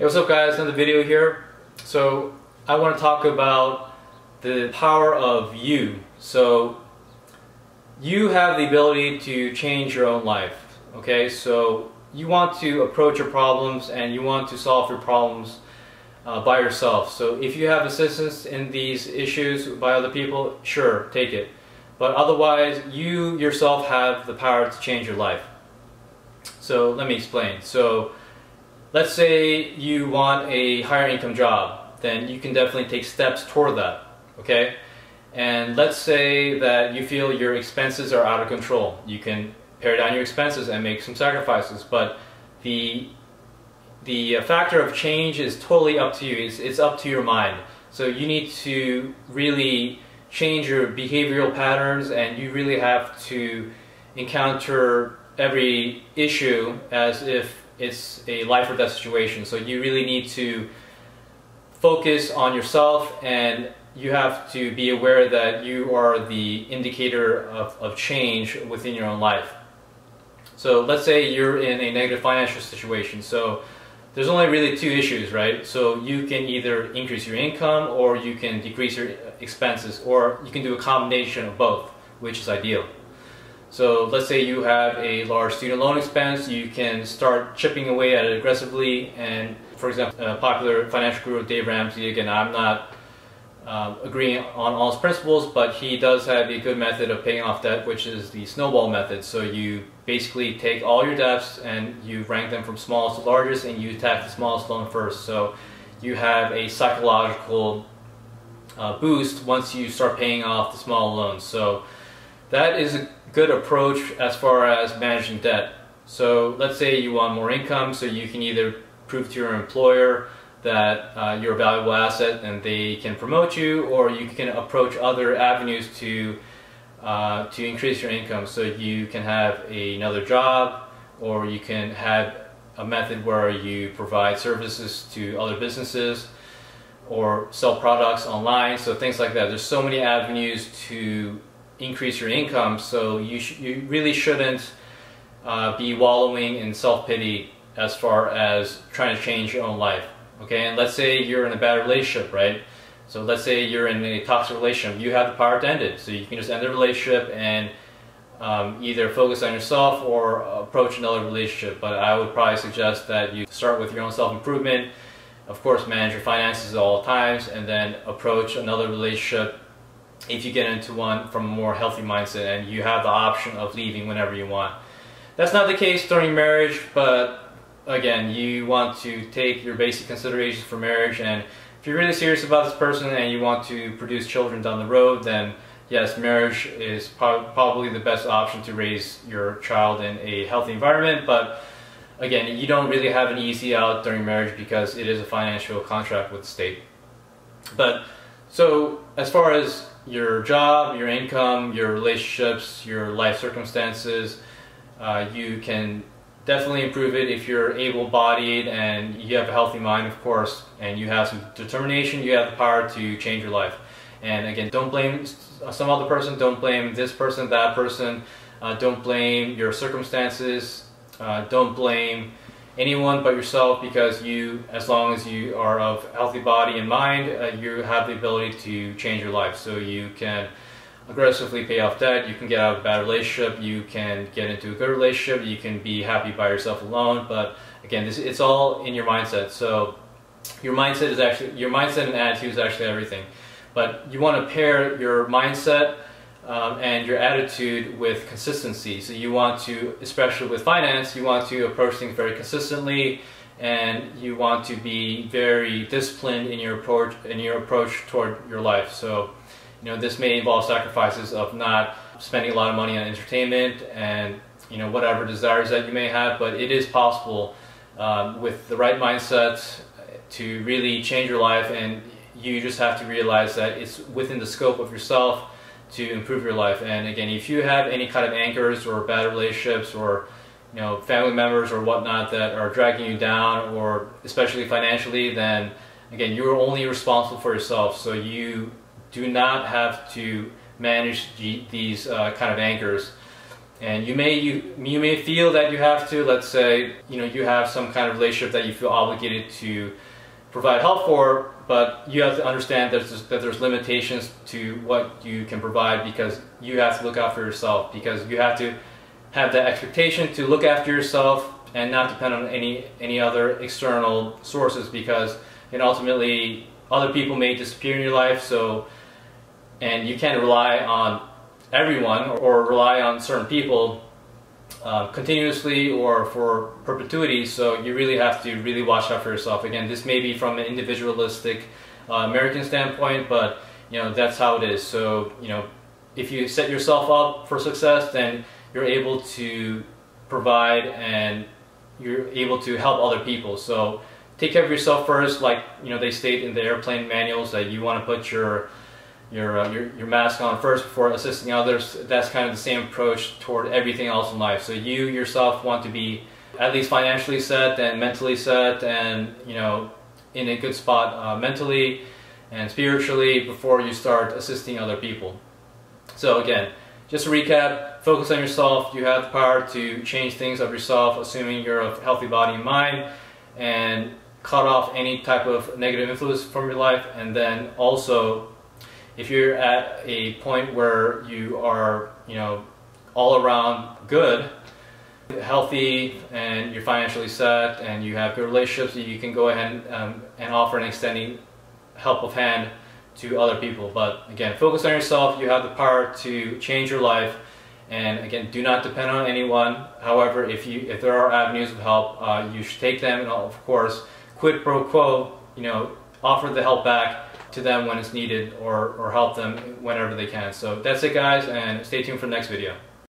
Hey, what's up guys? Another video here. So I want to talk about the power of you. So you have the ability to change your own life. Okay, so you want to approach your problems and you want to solve your problems uh, by yourself. So if you have assistance in these issues by other people, sure, take it. But otherwise, you yourself have the power to change your life. So let me explain. So let's say you want a higher income job, then you can definitely take steps toward that, okay? And let's say that you feel your expenses are out of control. You can pare down your expenses and make some sacrifices, but the the uh, factor of change is totally up to you. It's, it's up to your mind. So you need to really change your behavioral patterns and you really have to encounter every issue as if it's a life or death situation. So you really need to focus on yourself and you have to be aware that you are the indicator of, of change within your own life. So let's say you're in a negative financial situation. So there's only really two issues, right? So you can either increase your income or you can decrease your expenses or you can do a combination of both, which is ideal. So let's say you have a large student loan expense, you can start chipping away at it aggressively and for example, a popular financial guru Dave Ramsey, again, I'm not uh, agreeing on all his principles, but he does have a good method of paying off debt, which is the snowball method. So you basically take all your debts and you rank them from smallest to largest and you attack the smallest loan first. So you have a psychological uh, boost once you start paying off the small loans. So that is a good approach as far as managing debt. So let's say you want more income, so you can either prove to your employer that uh, you're a valuable asset and they can promote you, or you can approach other avenues to uh, to increase your income. So you can have a, another job, or you can have a method where you provide services to other businesses or sell products online. So things like that. There's so many avenues to increase your income. So you you really shouldn't uh, be wallowing in self pity as far as trying to change your own life. Okay, and let's say you're in a bad relationship, right? So let's say you're in a toxic relationship, you have the power to end it. So you can just end the relationship and um, either focus on yourself or approach another relationship. But I would probably suggest that you start with your own self-improvement. Of course, manage your finances at all times and then approach another relationship if you get into one from a more healthy mindset and you have the option of leaving whenever you want. That's not the case during marriage, but again, you want to take your basic considerations for marriage and if you're really serious about this person and you want to produce children down the road, then yes, marriage is pro probably the best option to raise your child in a healthy environment, but again, you don't really have an easy out during marriage because it is a financial contract with the state. But so as far as your job, your income, your relationships, your life circumstances, uh, you can definitely improve it if you're able-bodied and you have a healthy mind, of course, and you have some determination, you have the power to change your life. And again, don't blame some other person, don't blame this person, that person, uh, don't blame your circumstances, uh, don't blame anyone but yourself because you, as long as you are of healthy body and mind, uh, you have the ability to change your life. So you can aggressively pay off debt, you can get out of a bad relationship, you can get into a good relationship, you can be happy by yourself alone, but again, this, it's all in your mindset. So your mindset is actually, your mindset and attitude is actually everything. But you want to pair your mindset um, and your attitude with consistency. So you want to, especially with finance, you want to approach things very consistently and you want to be very disciplined in your approach in your approach toward your life. So you know, this may involve sacrifices of not spending a lot of money on entertainment and you know whatever desires that you may have, but it is possible um, with the right mindset to really change your life, and you just have to realize that it's within the scope of yourself to improve your life. And again, if you have any kind of anchors or bad relationships or you know family members or whatnot that are dragging you down, or especially financially, then again, you're only responsible for yourself. So you do not have to manage these uh, kind of anchors. and you may you, you may feel that you have to let's say you know you have some kind of relationship that you feel obligated to provide help for but you have to understand that there's, that there's limitations to what you can provide because you have to look out for yourself because you have to have the expectation to look after yourself and not depend on any any other external sources because and ultimately other people may disappear in your life so and you can't rely on everyone or rely on certain people uh, continuously or for perpetuity so you really have to really watch out for yourself. Again this may be from an individualistic uh, American standpoint but you know that's how it is. So you know if you set yourself up for success then you're able to provide and you're able to help other people. So take care of yourself first like you know they state in the airplane manuals that you want to put your your, uh, your, your mask on first before assisting others. That's kind of the same approach toward everything else in life. So you yourself want to be at least financially set and mentally set and, you know, in a good spot uh, mentally and spiritually before you start assisting other people. So again, just to recap, focus on yourself. You have the power to change things of yourself, assuming you're a healthy body and mind, and cut off any type of negative influence from your life. And then also if you're at a point where you are, you know, all around good, healthy, and you're financially set, and you have good relationships, you can go ahead and, um, and offer an extending help of hand to other people. But again, focus on yourself. You have the power to change your life. And again, do not depend on anyone. However, if you if there are avenues of help, uh, you should take them. And of course, quid pro quo, you know, offer the help back to them when it's needed or, or help them whenever they can. So that's it guys and stay tuned for the next video.